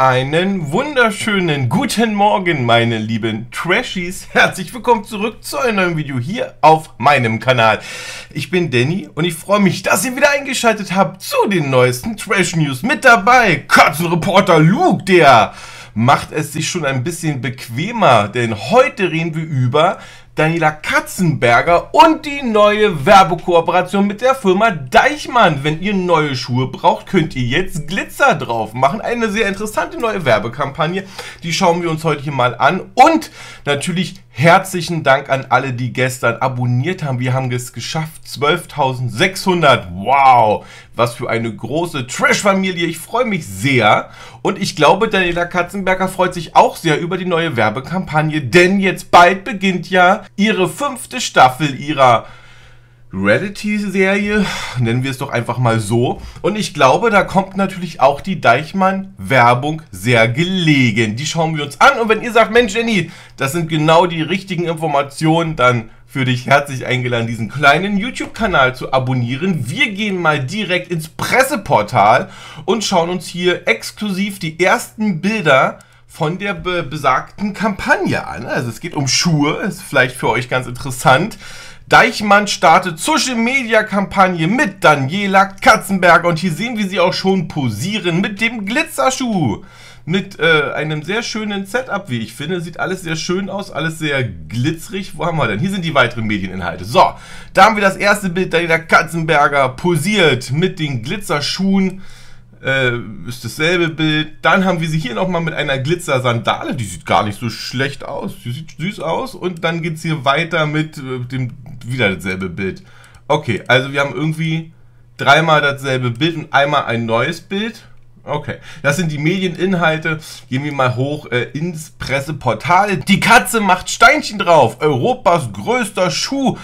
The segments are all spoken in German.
Einen wunderschönen guten Morgen, meine lieben Trashies. Herzlich willkommen zurück zu einem neuen Video hier auf meinem Kanal. Ich bin Danny und ich freue mich, dass ihr wieder eingeschaltet habt zu den neuesten Trash News. Mit dabei Katzenreporter Luke, der macht es sich schon ein bisschen bequemer, denn heute reden wir über Daniela Katzenberger und die neue Werbekooperation mit der Firma Deichmann. Wenn ihr neue Schuhe braucht, könnt ihr jetzt Glitzer drauf machen. Eine sehr interessante neue Werbekampagne. Die schauen wir uns heute hier mal an. Und natürlich herzlichen Dank an alle, die gestern abonniert haben. Wir haben es geschafft. 12.600. Wow. Was für eine große Trash-Familie. Ich freue mich sehr. Und ich glaube, Daniela Katzenberger freut sich auch sehr über die neue Werbekampagne. Denn jetzt bald beginnt ja ihre fünfte Staffel ihrer Reality-Serie, nennen wir es doch einfach mal so. Und ich glaube, da kommt natürlich auch die Deichmann-Werbung sehr gelegen. Die schauen wir uns an. Und wenn ihr sagt, Mensch, Jenny, das sind genau die richtigen Informationen, dann für dich herzlich eingeladen, diesen kleinen YouTube-Kanal zu abonnieren. Wir gehen mal direkt ins Presseportal und schauen uns hier exklusiv die ersten Bilder von der be besagten Kampagne an. Also es geht um Schuhe, ist vielleicht für euch ganz interessant. Deichmann startet Social Media Kampagne mit Daniela Katzenberger und hier sehen wir sie auch schon posieren mit dem Glitzerschuh. Mit äh, einem sehr schönen Setup, wie ich finde. Sieht alles sehr schön aus, alles sehr glitzerig. Wo haben wir denn? Hier sind die weiteren Medieninhalte. So, da haben wir das erste Bild, Daniela Katzenberger posiert mit den Glitzerschuhen äh, ist dasselbe Bild. Dann haben wir sie hier nochmal mit einer Glitzer-Sandale. Die sieht gar nicht so schlecht aus. Die sieht süß aus. Und dann geht es hier weiter mit äh, dem wieder dasselbe Bild. Okay, also wir haben irgendwie dreimal dasselbe Bild und einmal ein neues Bild. Okay, das sind die Medieninhalte. Gehen wir mal hoch äh, ins Presseportal. Die Katze macht Steinchen drauf. Europas größter Schuh.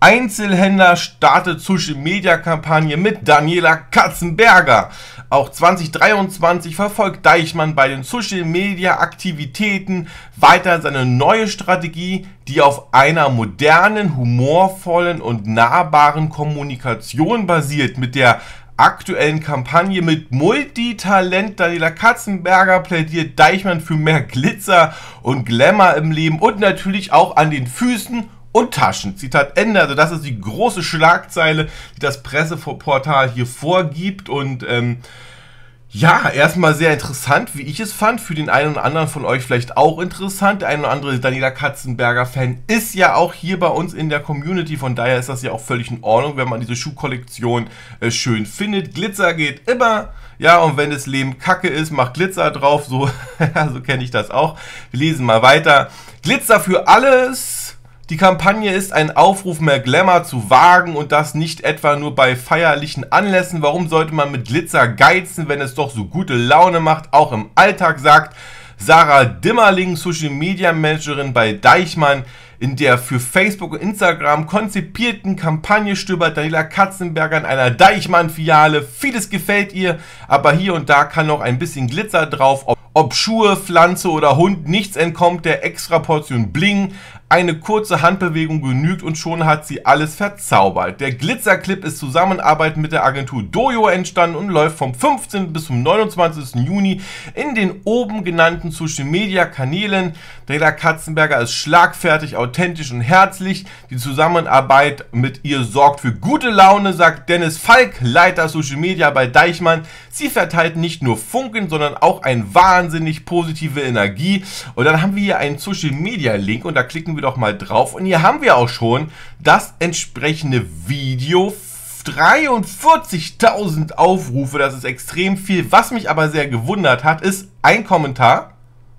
Einzelhändler startet Social Media Kampagne mit Daniela Katzenberger. Auch 2023 verfolgt Deichmann bei den Social Media Aktivitäten weiter seine neue Strategie, die auf einer modernen, humorvollen und nahbaren Kommunikation basiert. Mit der aktuellen Kampagne mit Multitalent Daniela Katzenberger plädiert Deichmann für mehr Glitzer und Glamour im Leben und natürlich auch an den Füßen und Taschen. Zitat Ende. Also das ist die große Schlagzeile, die das Presseportal hier vorgibt. Und ähm, ja, erstmal sehr interessant, wie ich es fand. Für den einen oder anderen von euch vielleicht auch interessant. Der ein oder andere Daniela Katzenberger-Fan ist ja auch hier bei uns in der Community. Von daher ist das ja auch völlig in Ordnung, wenn man diese Schuhkollektion äh, schön findet. Glitzer geht immer. Ja, und wenn das Leben kacke ist, macht Glitzer drauf. So, so kenne ich das auch. Wir lesen mal weiter. Glitzer für alles die Kampagne ist ein Aufruf, mehr Glamour zu wagen und das nicht etwa nur bei feierlichen Anlässen. Warum sollte man mit Glitzer geizen, wenn es doch so gute Laune macht, auch im Alltag, sagt Sarah Dimmerling, Social Media Managerin bei Deichmann. In der für Facebook und Instagram konzipierten Kampagne stöbert Daniela Katzenberger in einer Deichmann-Filiale. Vieles gefällt ihr, aber hier und da kann noch ein bisschen Glitzer drauf. Ob Schuhe, Pflanze oder Hund, nichts entkommt der extra Portion Bling. Eine kurze Handbewegung genügt und schon hat sie alles verzaubert. Der Glitzerclip ist Zusammenarbeit mit der Agentur Dojo entstanden und läuft vom 15. bis zum 29. Juni in den oben genannten Social Media Kanälen. Dela Katzenberger ist schlagfertig, authentisch und herzlich. Die Zusammenarbeit mit ihr sorgt für gute Laune, sagt Dennis Falk, Leiter Social Media bei Deichmann. Sie verteilt nicht nur Funken, sondern auch eine wahnsinnig positive Energie. Und dann haben wir hier einen Social Media Link und da klicken wir wir doch mal drauf. Und hier haben wir auch schon das entsprechende Video. 43.000 Aufrufe, das ist extrem viel. Was mich aber sehr gewundert hat, ist ein Kommentar,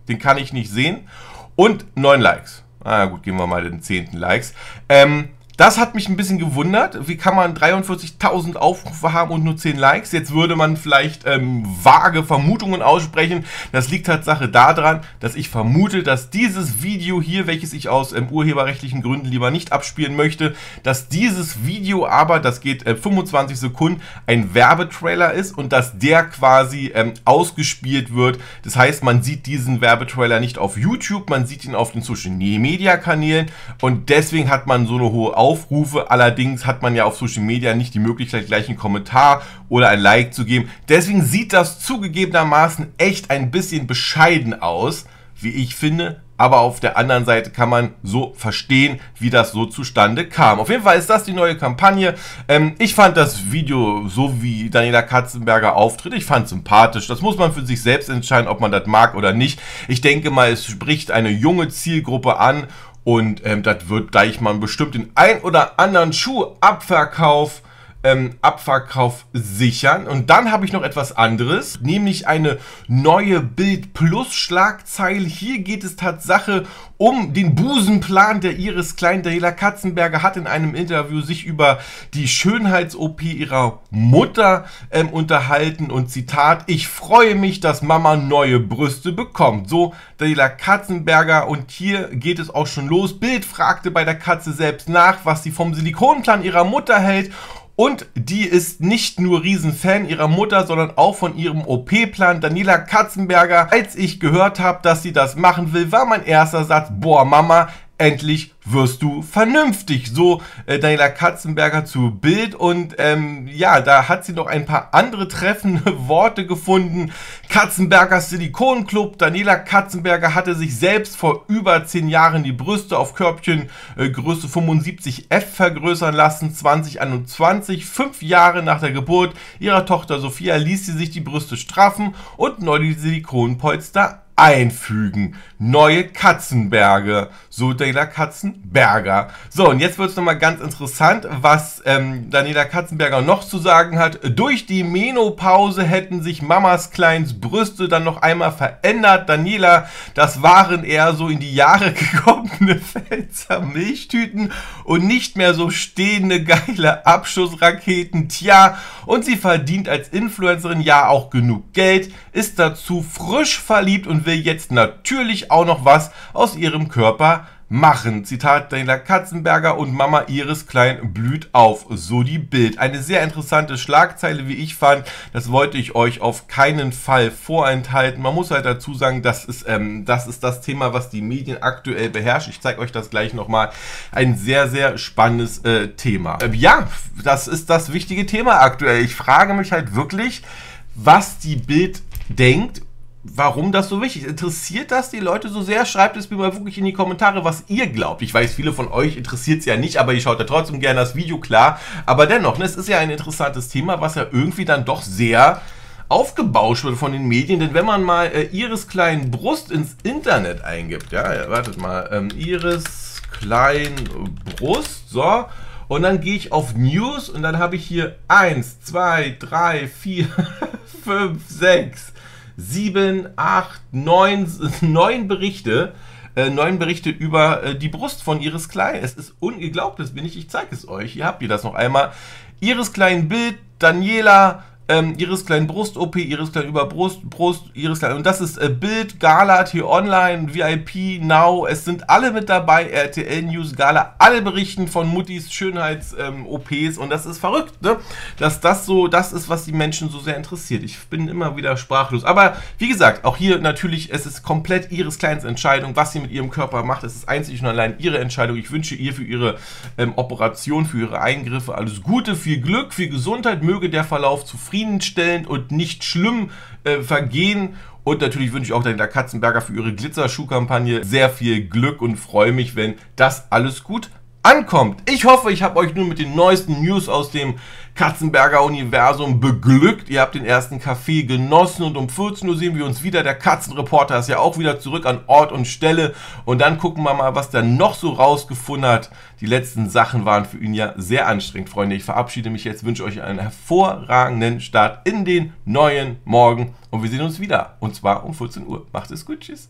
den kann ich nicht sehen, und 9 Likes. Ah gut, gehen wir mal den 10. Likes. Ähm, das hat mich ein bisschen gewundert. Wie kann man 43.000 Aufrufe haben und nur 10 Likes? Jetzt würde man vielleicht ähm, vage Vermutungen aussprechen. Das liegt Tatsache daran, dass ich vermute, dass dieses Video hier, welches ich aus ähm, urheberrechtlichen Gründen lieber nicht abspielen möchte, dass dieses Video aber, das geht äh, 25 Sekunden, ein Werbetrailer ist und dass der quasi ähm, ausgespielt wird. Das heißt, man sieht diesen Werbetrailer nicht auf YouTube, man sieht ihn auf den Social Media Kanälen und deswegen hat man so eine hohe Aufrufe Aufrufe. Allerdings hat man ja auf Social Media nicht die Möglichkeit, gleich einen Kommentar oder ein Like zu geben. Deswegen sieht das zugegebenermaßen echt ein bisschen bescheiden aus, wie ich finde aber auf der anderen Seite kann man so verstehen, wie das so zustande kam. Auf jeden Fall ist das die neue Kampagne. Ähm, ich fand das Video, so wie Daniela Katzenberger auftritt, ich fand sympathisch. Das muss man für sich selbst entscheiden, ob man das mag oder nicht. Ich denke mal, es spricht eine junge Zielgruppe an und ähm, das wird gleich mal bestimmt den ein oder anderen Schuhabverkauf ähm, Abverkauf sichern. Und dann habe ich noch etwas anderes, nämlich eine neue Bild Plus Schlagzeile. Hier geht es Tatsache um den Busenplan der Iris Klein. Daniela Katzenberger hat in einem Interview sich über die Schönheits-OP ihrer Mutter ähm, unterhalten und Zitat, ich freue mich, dass Mama neue Brüste bekommt. So Daniela Katzenberger und hier geht es auch schon los. Bild fragte bei der Katze selbst nach, was sie vom Silikonplan ihrer Mutter hält und die ist nicht nur Riesenfan ihrer Mutter, sondern auch von ihrem OP-Plan. Daniela Katzenberger, als ich gehört habe, dass sie das machen will, war mein erster Satz, boah Mama, endlich wirst du vernünftig. So äh, Daniela Katzenberger zu Bild und ähm, ja, da hat sie noch ein paar andere treffende Worte gefunden. Katzenberger Silikon Club. Daniela Katzenberger hatte sich selbst vor über zehn Jahren die Brüste auf Körbchen äh, Größe 75F vergrößern lassen. 2021, fünf Jahre nach der Geburt ihrer Tochter Sophia, ließ sie sich die Brüste straffen und neu die Silikonpolster einfügen. Neue Katzenberge. So Daniela Katzenberger. So, und jetzt wird es nochmal ganz interessant, was ähm, Daniela Katzenberger noch zu sagen hat. Durch die Menopause hätten sich Mamas Kleins Brüste dann noch einmal verändert. Daniela, das waren eher so in die Jahre gekommene Pfälzer Milchtüten und nicht mehr so stehende geile Abschussraketen. Tja, und sie verdient als Influencerin ja auch genug Geld, ist dazu frisch verliebt und will jetzt natürlich auch noch was aus ihrem Körper machen. Zitat Daniela Katzenberger und Mama Iris Klein blüht auf. So die Bild. Eine sehr interessante Schlagzeile, wie ich fand. Das wollte ich euch auf keinen Fall vorenthalten. Man muss halt dazu sagen, das ist, ähm, das, ist das Thema, was die Medien aktuell beherrscht. Ich zeige euch das gleich nochmal. Ein sehr, sehr spannendes äh, Thema. Äh, ja, das ist das wichtige Thema aktuell. Ich frage mich halt wirklich, was die Bild denkt warum das so wichtig ist. Interessiert das die Leute so sehr? Schreibt es mir mal wirklich in die Kommentare, was ihr glaubt. Ich weiß, viele von euch interessiert es ja nicht, aber ihr schaut ja trotzdem gerne das Video, klar. Aber dennoch, ne, es ist ja ein interessantes Thema, was ja irgendwie dann doch sehr aufgebauscht wird von den Medien, denn wenn man mal äh, Iris kleinen Brust ins Internet eingibt, ja, ja wartet mal, ähm, Iris klein Brust, so, und dann gehe ich auf News und dann habe ich hier 1, 2, 3, 4, 5, 6, sieben, acht, neun, neun Berichte, äh, neun Berichte über äh, die Brust von Iris Klein. Es ist unglaublich, bin ich, ich zeige es euch. Hier habt ihr das noch einmal. Iris Klein Bild, Daniela, ähm, Iris kleinen Brust-OP, Iris klein Überbrust, Brust, Iris klein. Und das ist äh, Bild, Gala, T-Online, VIP, Now. Es sind alle mit dabei, RTL News, Gala. Alle berichten von Muttis Schönheits-OPs. Ähm, und das ist verrückt, ne? Dass das so, das ist, was die Menschen so sehr interessiert. Ich bin immer wieder sprachlos. Aber wie gesagt, auch hier natürlich, es ist komplett Iris Kleins Entscheidung, was sie mit ihrem Körper macht. Es ist einzig und allein ihre Entscheidung. Ich wünsche ihr für ihre ähm, Operation, für ihre Eingriffe alles Gute, viel Glück, viel Gesundheit. Möge der Verlauf zufrieden zufriedenstellend und nicht schlimm äh, vergehen. Und natürlich wünsche ich auch der Katzenberger für ihre Glitzerschuhkampagne sehr viel Glück und freue mich, wenn das alles gut ankommt. Ich hoffe, ich habe euch nur mit den neuesten News aus dem Katzenberger Universum beglückt. Ihr habt den ersten Kaffee genossen und um 14 Uhr sehen wir uns wieder. Der Katzenreporter ist ja auch wieder zurück an Ort und Stelle. Und dann gucken wir mal, was der noch so rausgefunden hat. Die letzten Sachen waren für ihn ja sehr anstrengend, Freunde. Ich verabschiede mich jetzt, wünsche euch einen hervorragenden Start in den neuen Morgen. Und wir sehen uns wieder. Und zwar um 14 Uhr. Macht es gut. Tschüss.